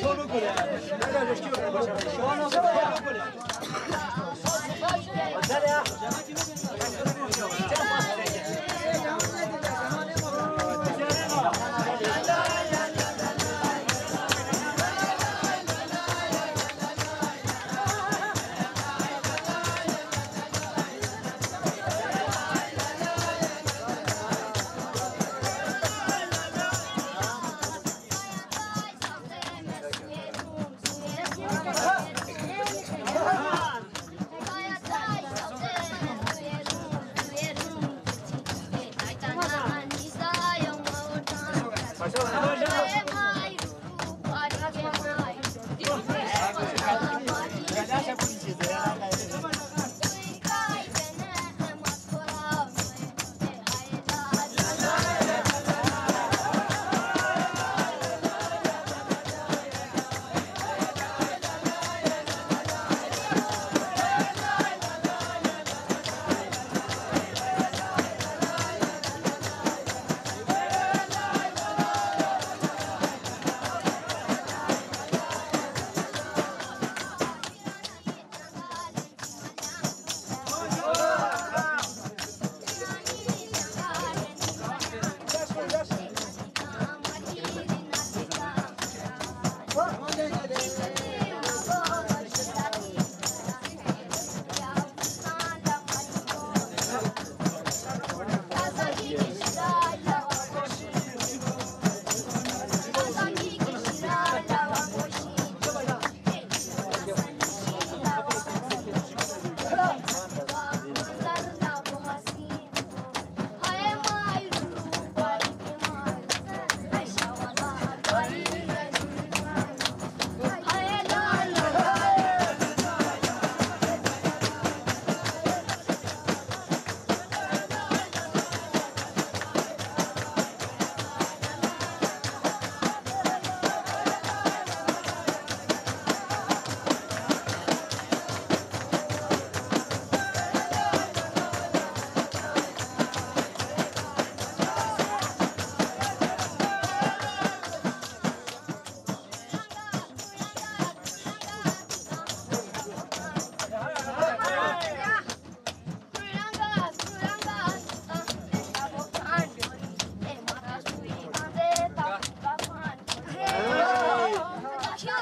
Şunu kule. Ne kadar şükür başarılı. Şu an o zaman. 자,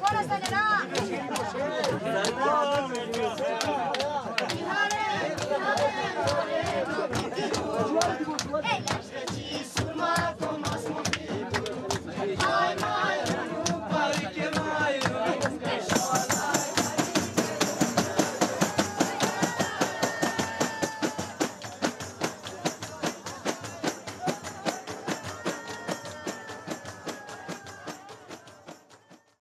Gora, Sanirá!